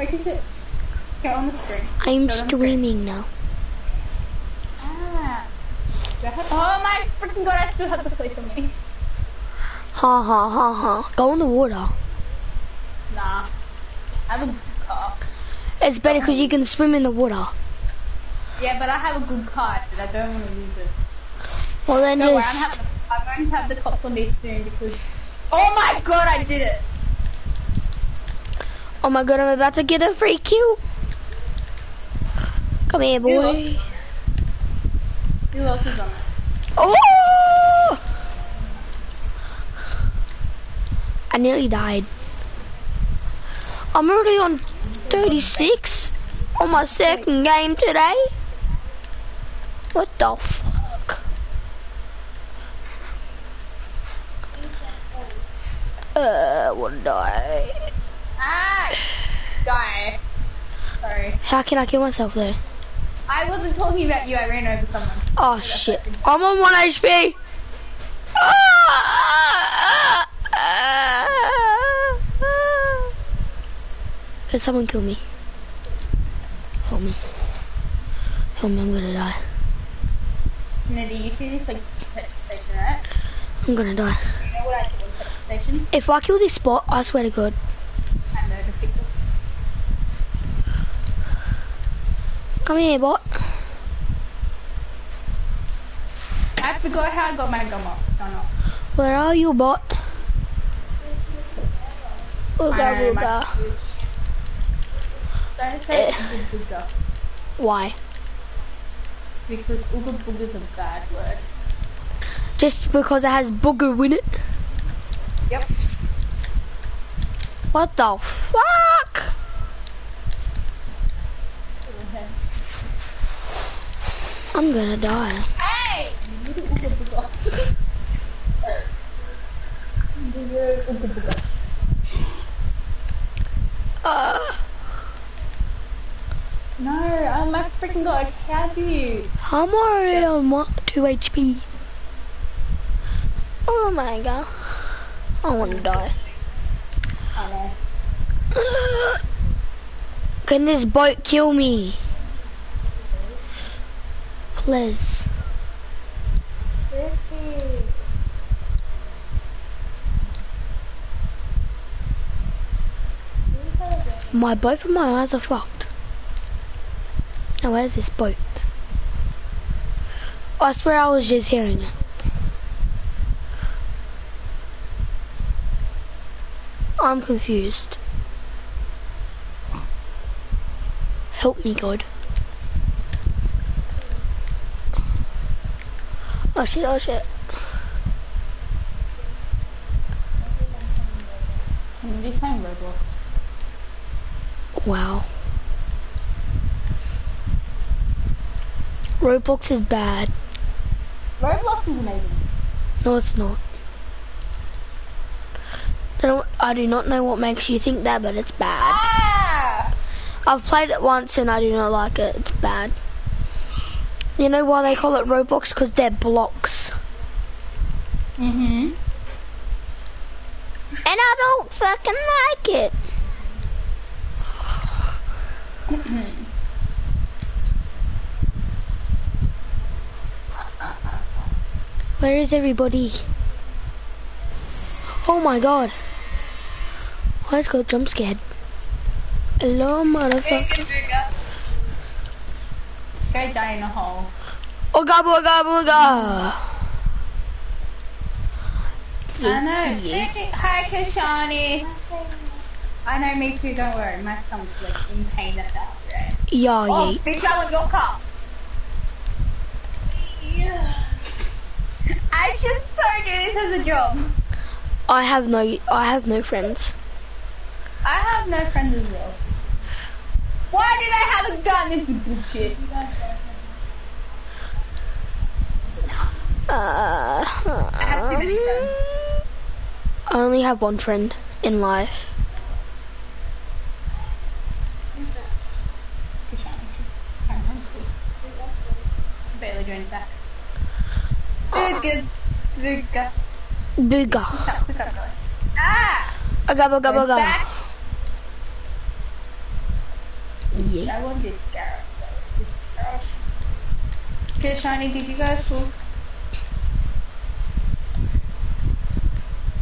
Where is it? Go on the screen. I'm Show them the screen. streaming now. Ah. Do I have, oh my freaking god, I still have the police on me. Ha ha ha ha. Go in the water. Nah. I have a good car. It's better because you can swim in the water. Yeah, but I have a good car, but I don't want to lose it. Well then Don't worry, I'm, having, I'm going to have the cops on me soon because... Oh my god, I did it! Oh my god, I'm about to get a free kill. Come here, boy. Who else is on it? Oh! I nearly died. I'm already on 36 on my second game today. What the fuck? Uh, what die? Ah! Die. Sorry. How can I kill myself though? I wasn't talking about you, I ran over someone. Oh shit. I'm on 1 HP. Can someone kill me? Help me. Help me, I'm gonna die. Nitty, you see this like pet station, right? I'm gonna die. You know what I do in pet? If I kill this spot, I swear to God. I murder people. Come here, bot. I forgot how I got my gum off. Gun off. Where are you, bot? Ooga booga. Don't say Eh. ooga booga. Why? Because ooga booga is a bad word. Just because it has booger in it? Yep. What the fuck? I'm gonna die. Hey! Little ooga booga. Little ooga. Uh, No, oh my freaking god, how do you? I'm already on what, 2 HP. Oh my god. I wanna die. Oh no. Can this boat kill me? Please. My both of my eyes are fucked. Now where's this boat? I swear I was just hearing it. I'm confused. Help me, God. Oh shit, oh shit. Can you just find Roblox? Wow. Roblox is bad. Roblox is amazing. No, it's not. I, don't, I do not know what makes you think that, but it's bad. Ah! I've played it once and I do not like it. It's bad. You know why they call it Roblox? Because they're blocks. Mm-hmm. And I don't fucking like it. Where is everybody? Oh my god. I just got jump scared. Hello, motherfucker. Go die in a hole. Ooga booga booga. I know. Yeah. Hi, Kashani. I know, me too, don't worry. My stomach's like in pain about it. Yeah, Oh, yeah. bitch, I want your cup. Yeah. I should so do this as a job. I have no, I have no friends. I have no friends as well. Why do they have a gun? This is bullshit. Uh, have too many friends. I only have one friend in life. Kashani, she's kind of hungry. Barely joined back. Booga, booga. Booga. Quick up, quick up, guys. Ah! Ooga booga We're booga. I want this carrot. so this carrot. Okay, Shiny, did you guys cook?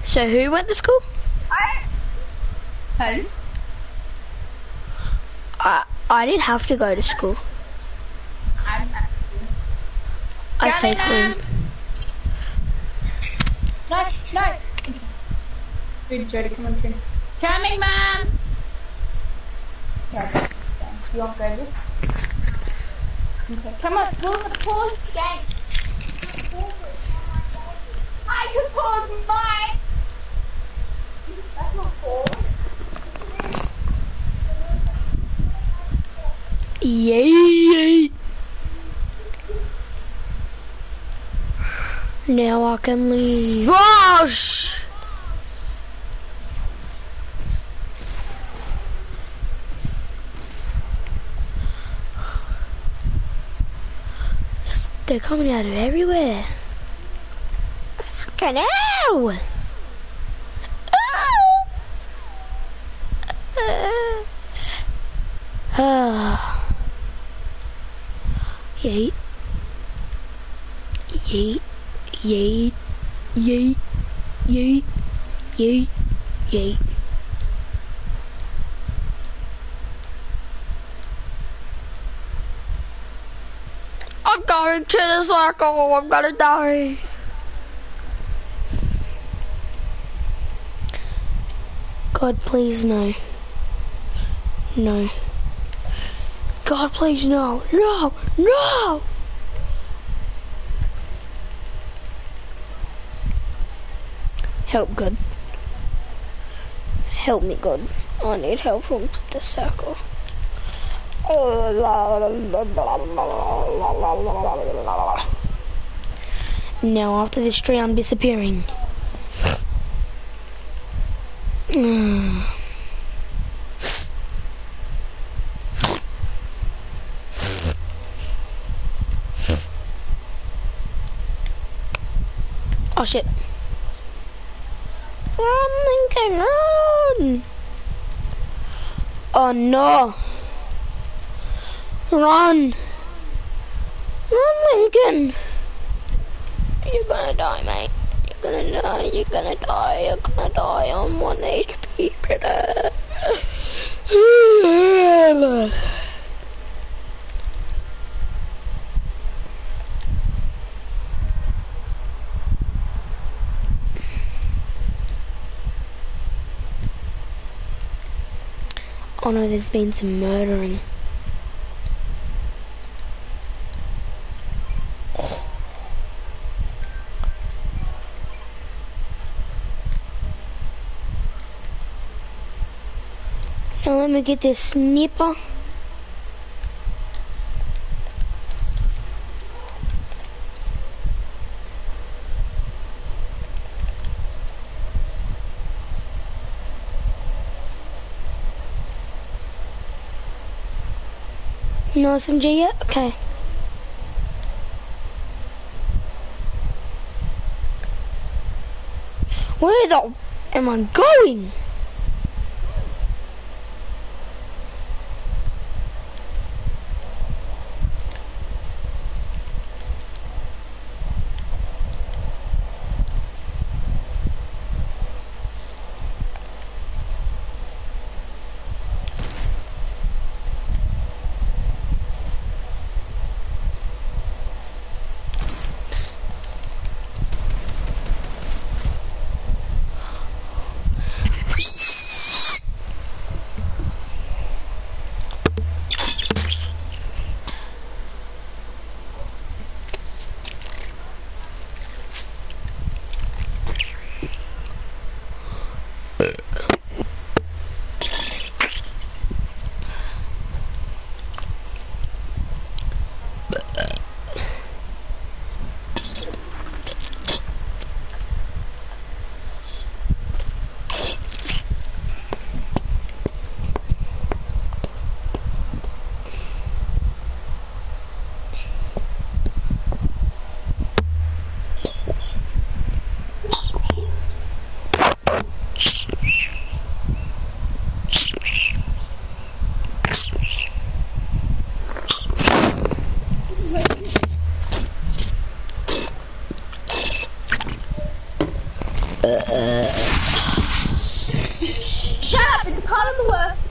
So who went to school? I. Who? I I didn't have to go to school. I'm at school. I stayed home. No, no. Good, Jody, come on, train. Coming, mom. Sorry. You want this? Okay, come on, pause the pause game. Hi, you paused mine! That's not pause. Yay! Now I can leave. Oh, They're coming out of everywhere. Fucking hell! Ah. Yeet. Yeet. Yeet. Yeet. Yeet. Yeet. Yeet. I'm going circle. I'm gonna die. God, please no. No. God, please no. No. No. Help, God. Help me, God. I need help from the circle. Now after this tree I'm disappearing. Oh shit. Run, Lincoln, run! Oh no. Run! Run, Lincoln! You're gonna die, mate. You're gonna die, you're gonna die, you're gonna die on 1 HP, brother. Oh no, there's been some murdering. Me get this snipper. No SMG yet? Okay. Where the am I going?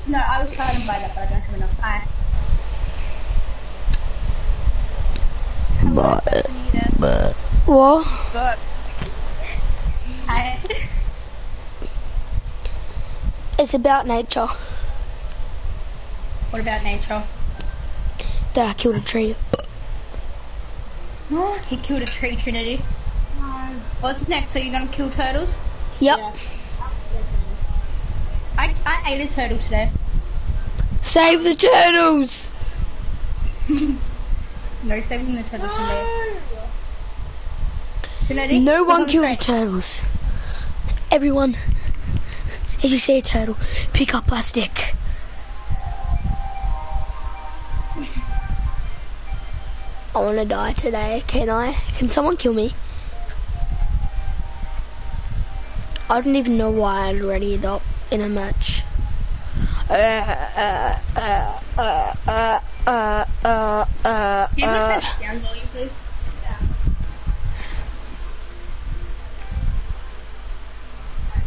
No, I was trying to buy that, but I don't have enough. Hi. But, but, what? But. Hi. It's about nature What about nature? that I killed a tree. he killed a tree, Trinity. No. What's next? Are you gonna kill turtles? Yep. I, Ate turtle today. Save the turtles! No, saving the turtles today. Trinity? No one on killed the turtles. Everyone, if you see a turtle, pick up plastic. I wanna die today, can I? Can someone kill me? I don't even know why I'd readied up in a match. Uh, uh, uh, uh, uh, uh, uh, uh, Can you uh. put that down volume, please?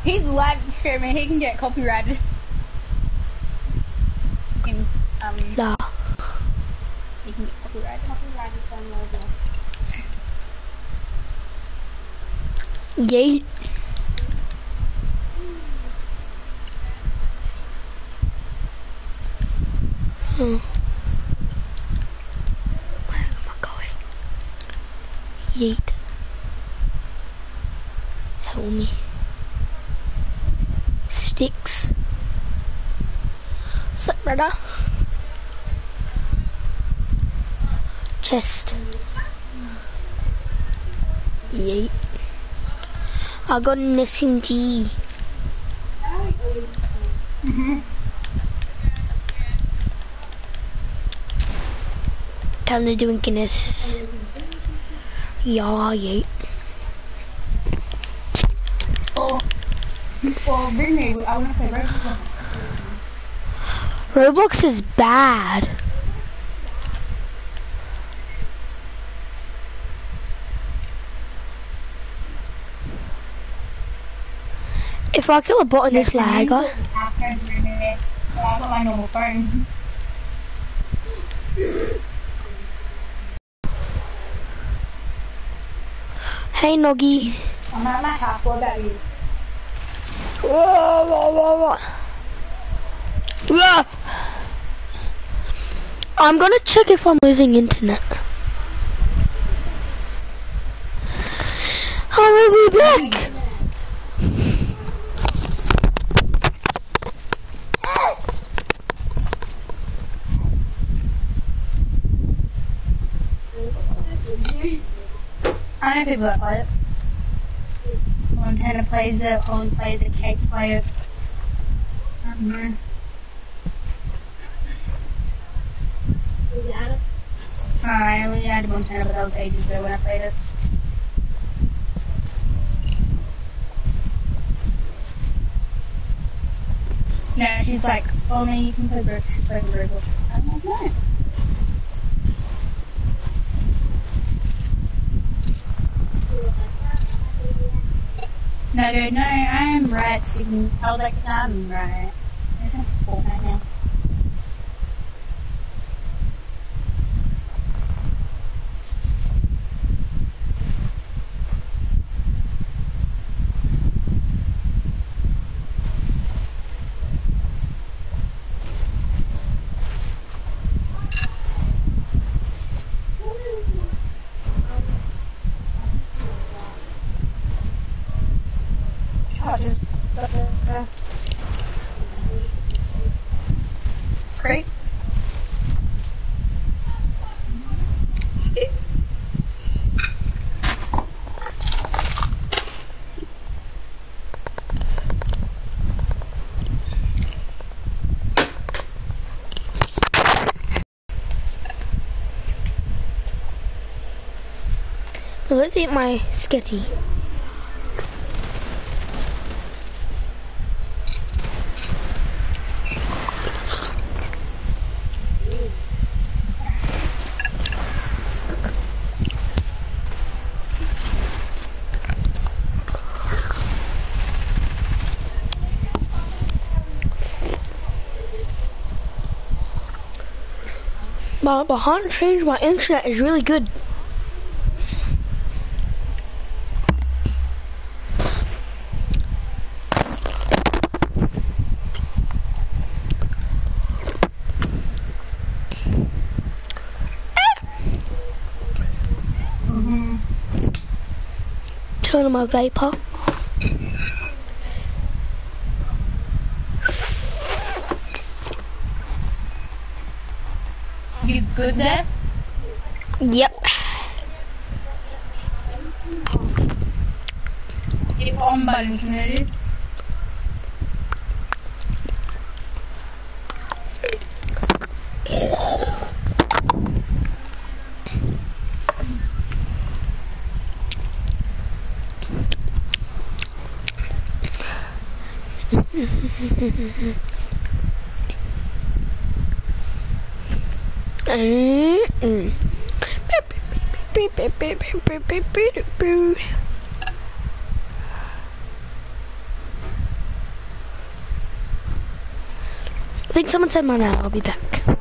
He's live streaming. He can get copyrighted. In, um, Nah. he can get copyrighted. Copyrighted from. Yeet. Where am I going? Yeet. Help me. Sticks. What's brother? Chest. Yeet. I got an SMG. Time to do Guinness. Yeah, yeah. Oh. Well, really, I want to play Roblox. Roblox is bad. If I kill a bot in this lag, I- I've got my normal phone. Hey Noggy. I'm at my house. What about you? Whoa, whoa, whoa, whoa. Whoa. I'm gonna check if I'm losing internet. I will be back. I know people that play it. Montana plays it, Holland plays it, Cakes play it. I don't know. I only had Montana, but that was ages ago when I played it. No, she's like, oh no, you can play Bird. She played Bird. I'm like, nice. No, dude, no, I'm right. You can, was like, I'm right. let's eat my skitty. But, behind how to change my internet is really good. On my vapor. You good there? Yep. Keep on button, can I think someone said mine out. I'll be back.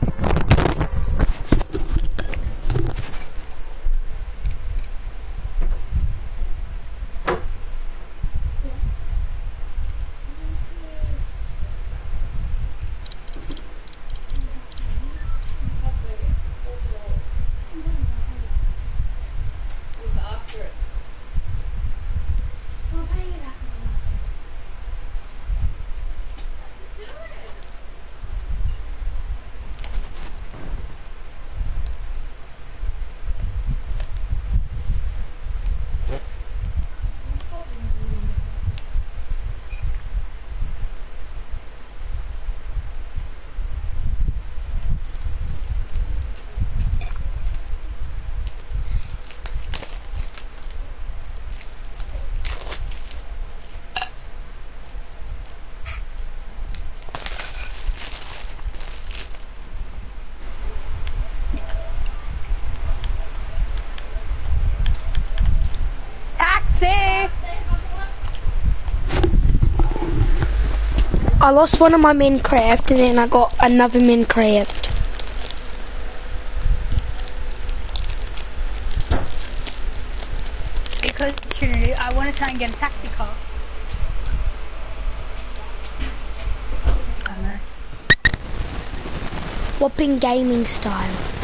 I lost one of my Minecraft and then I got another Minecraft. Because Trinity, I want to try and get a taxi car. Whopping gaming style.